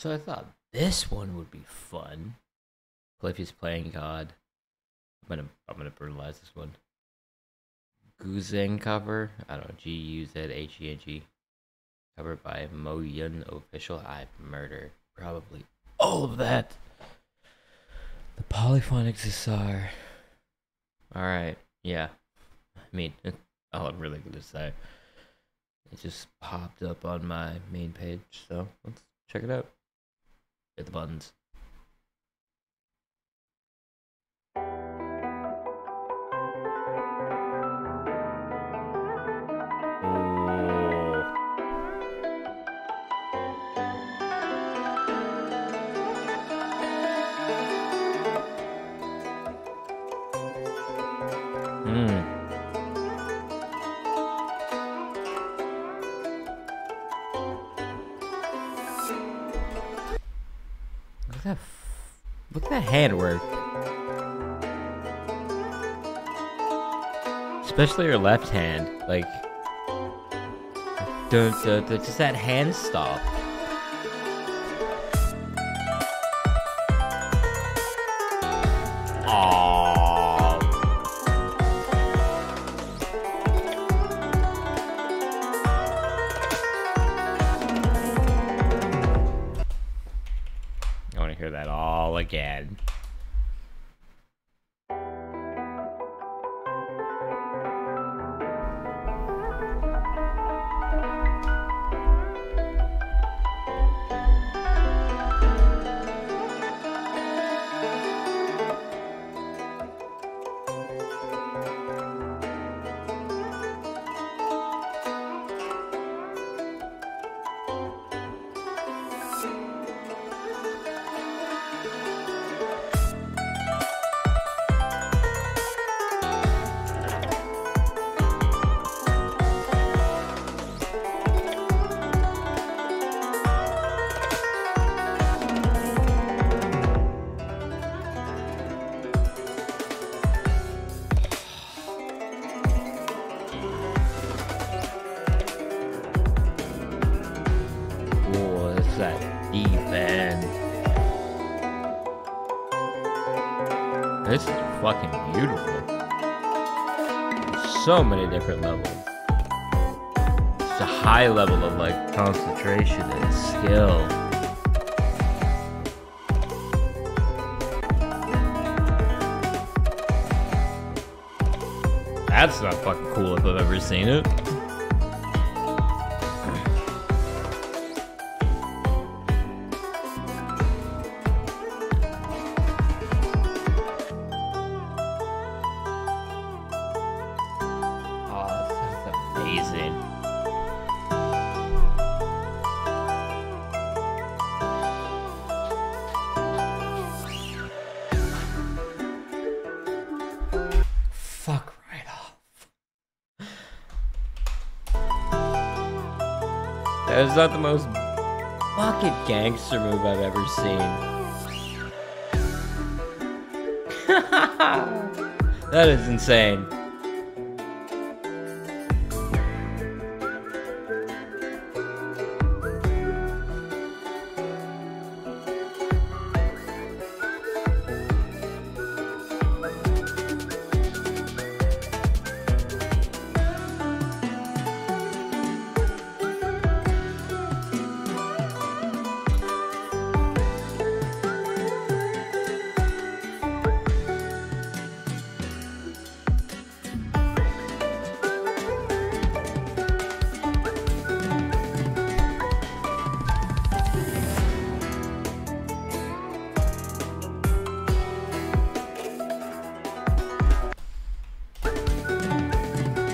So I thought this one would be fun. Polyphia's playing God. I'm gonna I'm gonna brutalize this one. Guzheng cover. I don't know. G U Z H E N G. Covered by Moyun official. I murder probably all of that. The polyphonic Zasar. Alright, yeah. I mean, all oh, I'm really gonna say. It just popped up on my main page, so let's check it out. Hit the buttons. Hmm. Look at that handwork. Especially your left hand. Like. Dun, dun, dun, just that hand stop. Aww. I want to hear that all again. This is fucking beautiful. So many different levels. It's a high level of like concentration and skill. That's not fucking cool if I've ever seen it. That is not the most fucking gangster move I've ever seen. that is insane.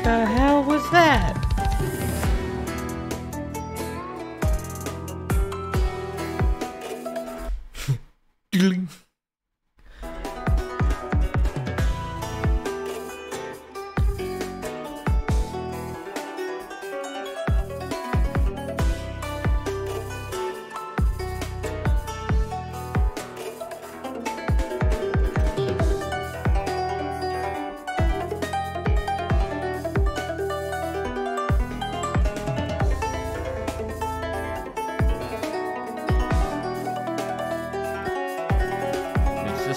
the hell was that? Dealing.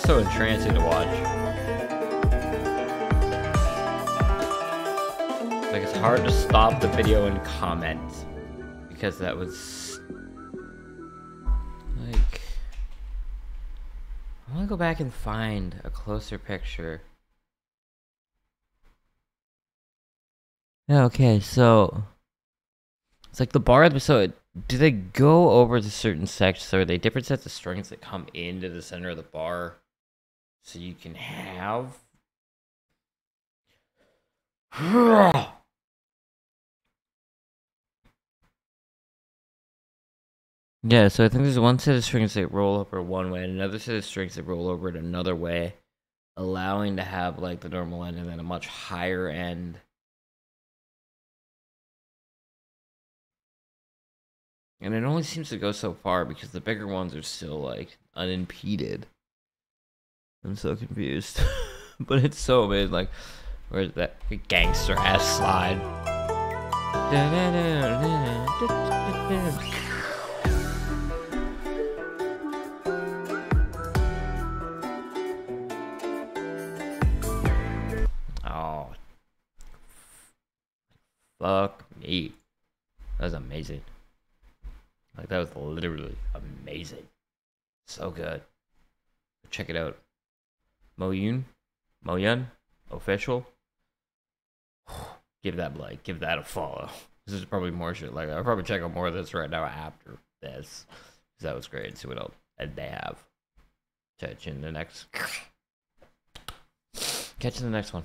so entrancing to watch. Like it's hard to stop the video and comment because that was like I want to go back and find a closer picture. Okay, so it's like the bar. So do they go over to certain sections? Are they different sets of strings that come into the center of the bar, so you can have? yeah, so I think there's one set of strings that roll over one way, and another set of strings that roll over it another way, allowing to have like the normal end and then a much higher end And it only seems to go so far because the bigger ones are still like unimpeded. I'm so confused. but it's so mid, like where's that gangster ass slide? Oh. Fuck me. That was amazing. Like that was literally amazing. So good. Check it out. Moyun? Moyun? Official? Give that like, give that a follow. This is probably more shit. Like I'll probably check out more of this right now after this. Cause that was great. See what else they have. Catch you in the next. Catch you in the next one.